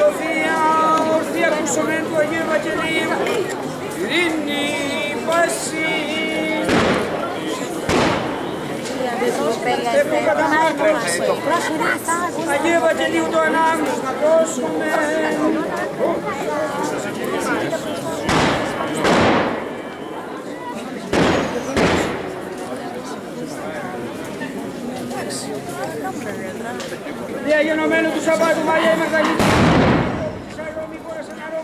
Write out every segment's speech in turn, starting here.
Σοφία, ορθή ακούσομεν του Αγίου Ευαγγελίου, ειρήνη, πάση. Τεύχο κατά μάκρυνση. Αγίου Ευαγγελίου το ανάγνωσμα να δώσουμε. Διαγενωμένου του Σαββάτου Μαρία η Μαγδαλή.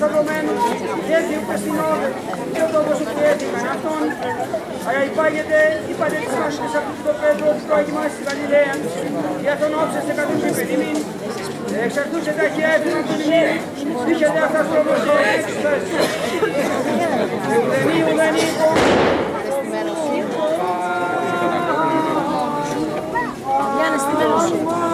είναι άκους έρχος των Ιησού. Σε μια κορυφαία Σαββάτου. Sa po dili simi do ni simi ako simi. Kaya na web sa sanya original. O di ako di ko original mai vasodra. Sa tu se sto menino. Modele ya. Έτσι ούτε στην όδε και ο τόπος που έτυχαν αυτόν αλλά υπάγεται η πατέτησαν της από το Πέτρο του πρόκειμα στη Γαλιλαία για τον όψεστε κατ' ουσί παιδιμήν εξαρτούσε τα χέρια του λιμίου είχετε αυτά στο μοσό έκσταση ουδενή ουδενή Γιάννη, στη μέλλον.